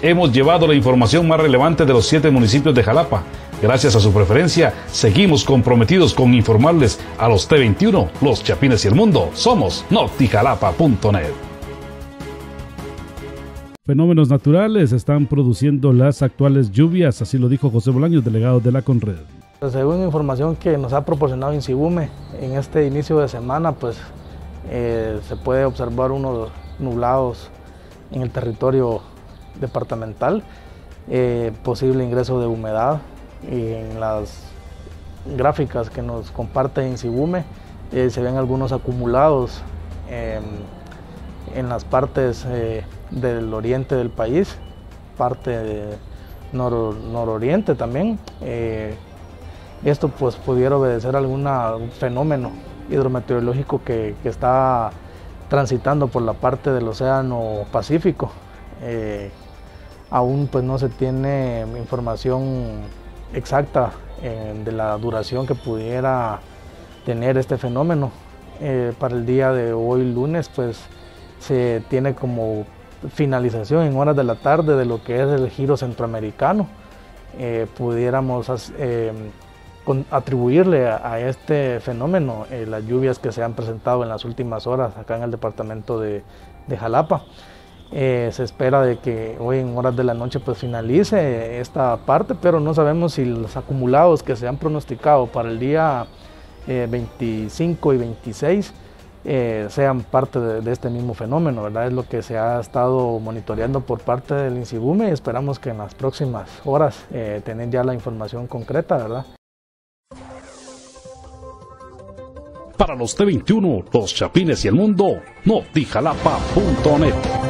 Hemos llevado la información más relevante de los siete municipios de Jalapa. Gracias a su preferencia, seguimos comprometidos con informarles a los T21, los Chapines y el mundo. Somos notijalapa.net. Fenómenos naturales están produciendo las actuales lluvias, así lo dijo José Bolaños, delegado de la Conred. Pues, según información que nos ha proporcionado Insigume, en este inicio de semana pues eh, se puede observar unos nublados en el territorio departamental, eh, posible ingreso de humedad en las gráficas que nos comparte Insigume eh, se ven algunos acumulados em, en las partes del oriente del país, parte nororiente también. Esto pues pudiera obedecer a algún fenómeno hidrometeorológico que, está transitando por la parte del Océano Pacífico. Eh, aún pues no se tiene información exacta eh, de la duración que pudiera tener este fenómeno. Eh, para el día de hoy lunes pues se tiene como finalización en horas de la tarde de lo que es el giro centroamericano. pudiéramos atribuirle a, este fenómeno eh, las lluvias que se han presentado en las últimas horas acá en el departamento de, Jalapa. Eh, se espera de que hoy en horas de la noche pues finalice esta parte, pero no sabemos si los acumulados que se han pronosticado para el día 25 eh, y 26 sean parte de, este mismo fenómeno, ¿verdad? Es lo que se ha estado monitoreando por parte del INSIBUME y esperamos que en las próximas horas tener ya la información concreta, ¿verdad? Para los T21, los Chapines y el mundo, notijalapa.net.